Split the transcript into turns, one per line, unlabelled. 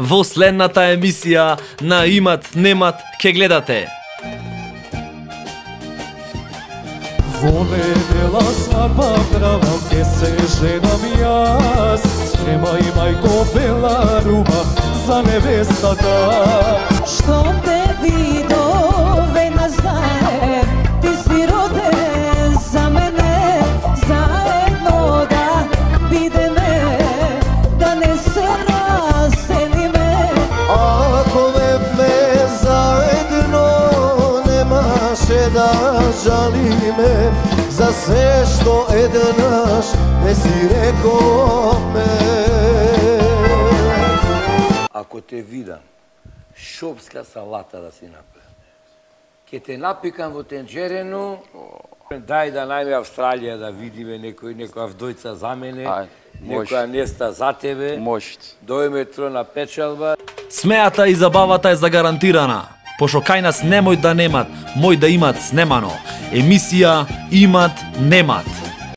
во следната емисија на Имат Немат ке гледате.
Во недела свадба права, ке се женам јас Спремај мајко бела руба за невестата
немаше да жалиме За се што еднаш не си рекоме
Ако те видам, шопска салата да си направам. Ке те напикам во тенџерено, дај да најме Австралија да видиме некој, некоја вдојца за мене,
Ај,
некоја неста за тебе,
Можете.
дојме трона печалба,
Смејата и забавата е загарантирана пошо кај нас немој да немат, мој да имат снемано. Емисија Имат Немат.